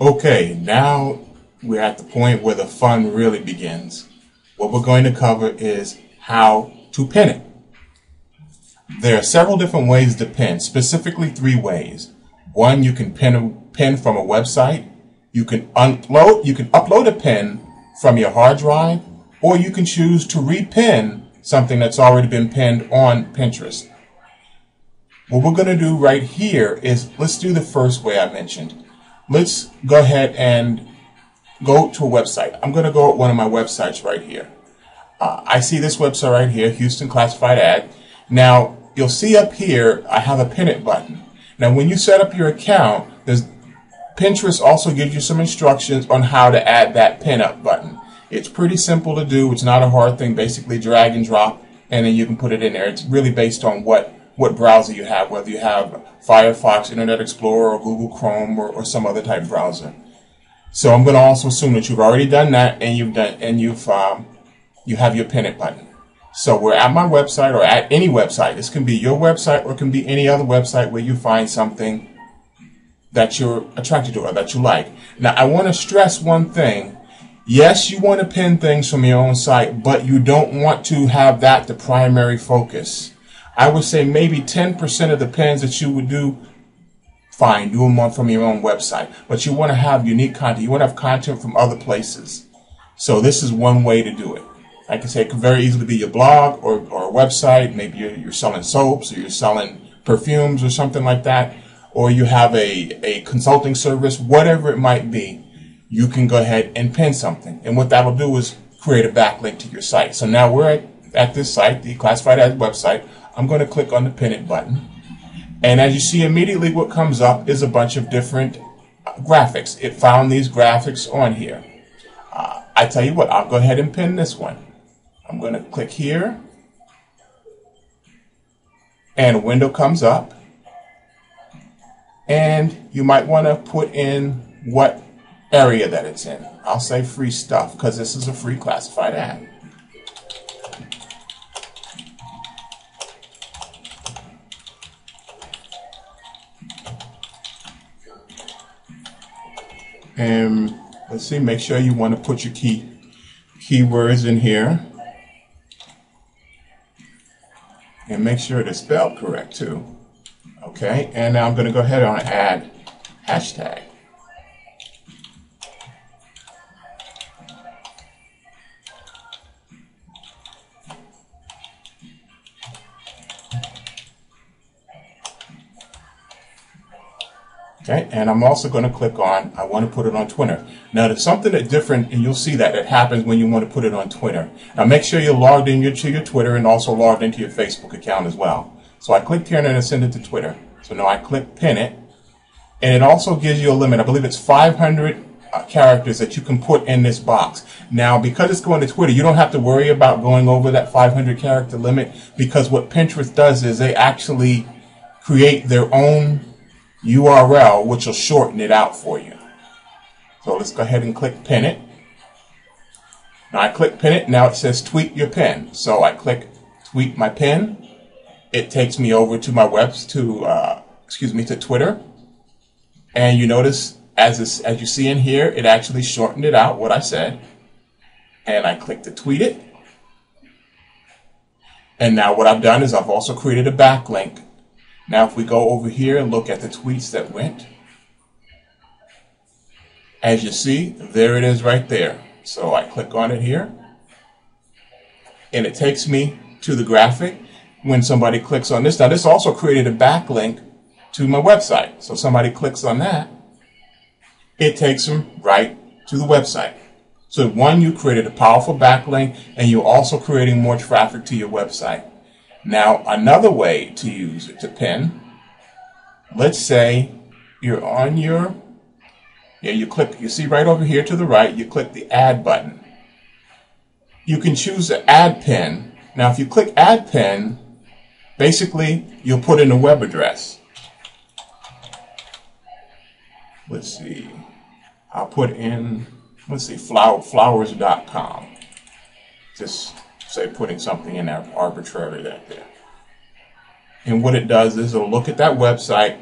Okay, now we're at the point where the fun really begins. What we're going to cover is how to pin it. There are several different ways to pin, specifically three ways. One, you can pin a pin from a website. You can upload, you can upload a pin from your hard drive, or you can choose to repin something that's already been pinned on Pinterest. What we're going to do right here is let's do the first way I mentioned. Let's go ahead and go to a website. I'm going to go to one of my websites right here. Uh, I see this website right here, Houston Classified Ad. Now, you'll see up here, I have a pin it button. Now, when you set up your account, Pinterest also gives you some instructions on how to add that pin up button. It's pretty simple to do. It's not a hard thing. Basically, drag and drop, and then you can put it in there. It's really based on what what browser you have, whether you have Firefox, Internet Explorer, or Google Chrome, or, or some other type of browser. So I'm going to also assume that you've already done that, and you've done and you've um, you have your pin it button. So we're at my website or at any website. This can be your website or it can be any other website where you find something that you're attracted to or that you like. Now I want to stress one thing. Yes, you want to pin things from your own site, but you don't want to have that the primary focus. I would say maybe 10% of the pins that you would do, fine, do them on from your own website. But you want to have unique content. You want to have content from other places. So this is one way to do it. Like I say, it could very easily be your blog or, or a website. Maybe you're, you're selling soaps or you're selling perfumes or something like that. Or you have a, a consulting service, whatever it might be, you can go ahead and pin something. And what that'll do is create a backlink to your site. So now we're at, at this site, the classified ad website. I'm going to click on the pin it button. And as you see immediately what comes up is a bunch of different graphics. It found these graphics on here. Uh, I tell you what, I'll go ahead and pin this one. I'm going to click here and a window comes up and you might want to put in what area that it's in. I'll say free stuff because this is a free classified ad. And let's see, make sure you want to put your key keywords in here. and make sure it's spelled correct too. Okay, and now I'm going to go ahead and add hashtag. Okay, and I'm also going to click on, I want to put it on Twitter. Now, there's something that different, and you'll see that it happens when you want to put it on Twitter. Now, make sure you're logged into your Twitter and also logged into your Facebook account as well. So I clicked here and then send it to Twitter. So now I click pin it, and it also gives you a limit. I believe it's 500 uh, characters that you can put in this box. Now, because it's going to Twitter, you don't have to worry about going over that 500 character limit because what Pinterest does is they actually create their own URL, which will shorten it out for you. So let's go ahead and click pin it. Now I click pin it. Now it says tweet your pin. So I click tweet my pin. It takes me over to my webs to uh, excuse me to Twitter. And you notice as this, as you see in here, it actually shortened it out what I said. And I click to tweet it. And now what I've done is I've also created a backlink now, if we go over here and look at the tweets that went, as you see, there it is right there. So I click on it here, and it takes me to the graphic when somebody clicks on this. Now, this also created a backlink to my website. So somebody clicks on that, it takes them right to the website. So one, you created a powerful backlink, and you're also creating more traffic to your website. Now, another way to use it to pin, let's say you're on your, yeah, you click, you see right over here to the right, you click the add button. You can choose the add pin. Now, if you click add pin, basically you'll put in a web address. Let's see. I'll put in, let's see, flower, flowers.com. Just say putting something in there arbitrarily that there. And what it does is it'll look at that website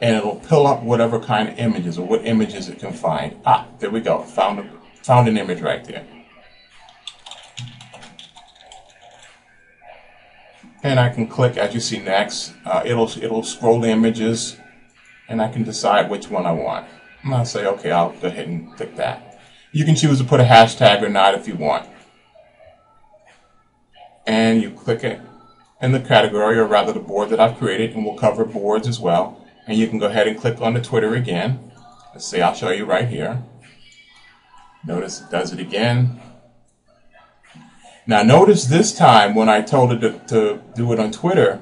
and it'll pull up whatever kind of images or what images it can find. Ah, there we go. Found a, found an image right there. And I can click, as you see next, uh, it'll, it'll scroll the images and I can decide which one I want. And I'll say, okay, I'll go ahead and click that. You can choose to put a hashtag or not if you want. And you click it in the category, or rather the board that I've created, and we'll cover boards as well. And you can go ahead and click on the Twitter again. Let's see, I'll show you right here. Notice it does it again. Now notice this time when I told it to, to do it on Twitter,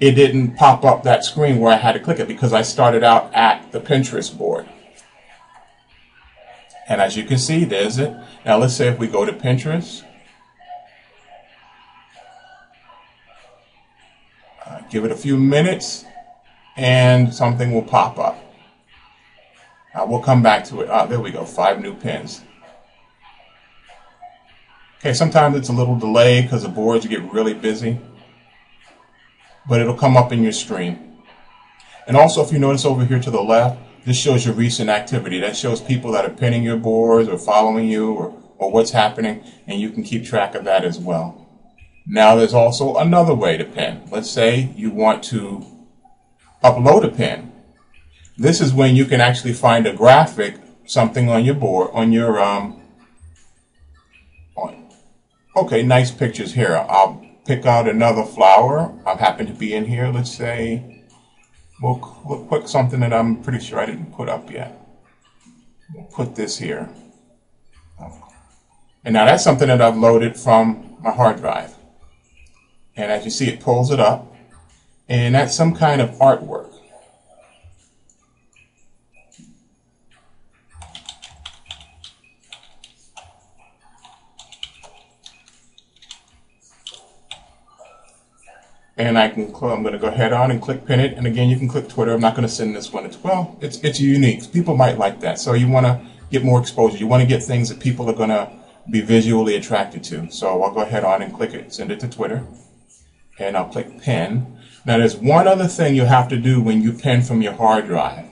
it didn't pop up that screen where I had to click it because I started out at the Pinterest board. And as you can see, there's it. Now let's say if we go to Pinterest, give it a few minutes, and something will pop up. Uh, we'll come back to it. Uh, there we go, five new pins. Okay, sometimes it's a little delayed because the boards get really busy, but it'll come up in your stream. And also, if you notice over here to the left, this shows your recent activity. That shows people that are pinning your boards or following you or, or what's happening, and you can keep track of that as well. Now, there's also another way to pin. Let's say you want to upload a pin. This is when you can actually find a graphic, something on your board, on your, um, on, okay, nice pictures here. I'll pick out another flower. I happen to be in here, let's say, we'll, we'll put something that I'm pretty sure I didn't put up yet. We'll put this here. And now that's something that I've loaded from my hard drive. And as you see, it pulls it up and that's some kind of artwork. and I can, I'm going to go ahead on and click pin it. And again, you can click Twitter. I'm not going to send this one. It's, well, it's, it's unique. People might like that. So you want to get more exposure. You want to get things that people are going to be visually attracted to. So I'll go ahead on and click it, send it to Twitter. And I'll click pin. Now there's one other thing you have to do when you pin from your hard drive.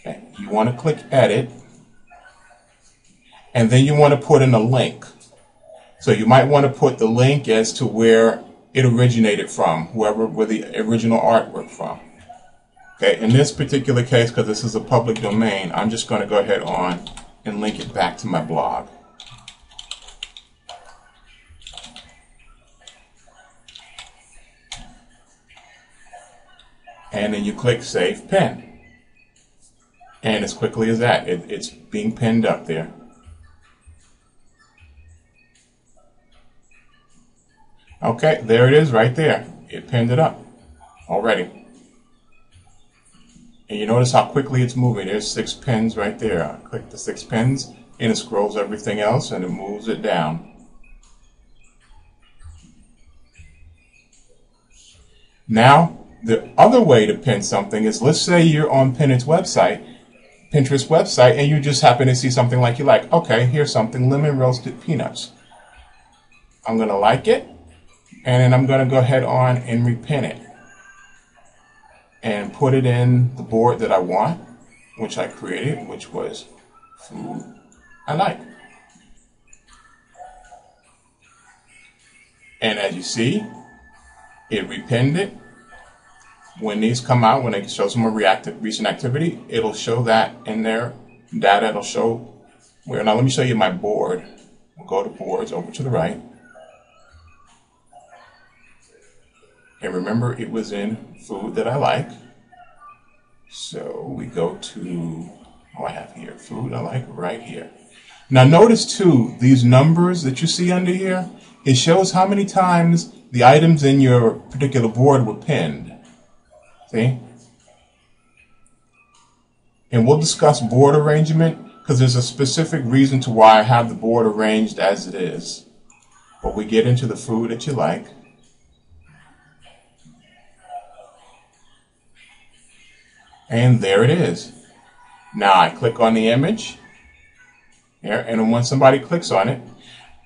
Okay. You want to click edit and then you want to put in a link. So you might want to put the link as to where it originated from, whoever where the original artwork from. Okay, in this particular case, because this is a public domain, I'm just going to go ahead on and link it back to my blog. And then you click Save Pin. And as quickly as that, it, it's being pinned up there. Okay, there it is right there. It pinned it up already. And you notice how quickly it's moving. There's six pins right there. I click the six pins and it scrolls everything else and it moves it down. Now, the other way to pin something is let's say you're on Pinterest website, Pinterest website, and you just happen to see something like you like. Okay, here's something lemon roasted peanuts. I'm gonna like it, and then I'm gonna go ahead on and repin it and put it in the board that I want, which I created, which was food I like. And as you see, it repinned it when these come out, when it shows them a reactive recent activity, it'll show that in their data. It'll show where. Now let me show you my board. We'll go to boards over to the right. And remember, it was in food that I like. So we go to, oh, I have here, food I like right here. Now notice too, these numbers that you see under here, it shows how many times the items in your particular board were pinned. See? And we'll discuss board arrangement because there's a specific reason to why I have the board arranged as it is. But we get into the food that you like. And there it is. Now I click on the image. Here, and when somebody clicks on it,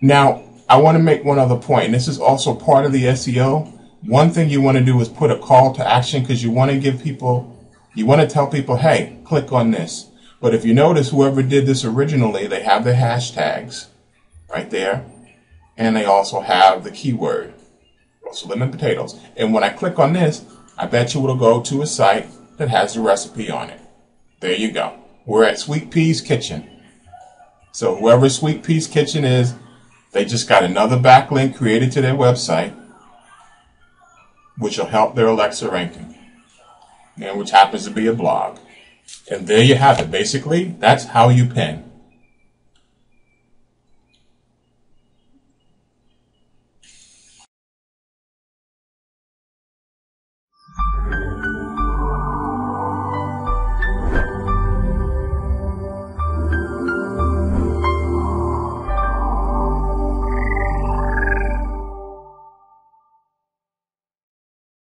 now I want to make one other point, and this is also part of the SEO one thing you want to do is put a call to action because you want to give people You want to tell people, hey, click on this. But if you notice, whoever did this originally, they have the hashtags right there, and they also have the keyword, also lemon potatoes. And when I click on this, I bet you it'll go to a site that has the recipe on it. There you go. We're at Sweet Pea's Kitchen. So whoever Sweet Pea's Kitchen is, they just got another backlink created to their website, which will help their Alexa ranking, and which happens to be a blog. And there you have it. Basically, that's how you pin.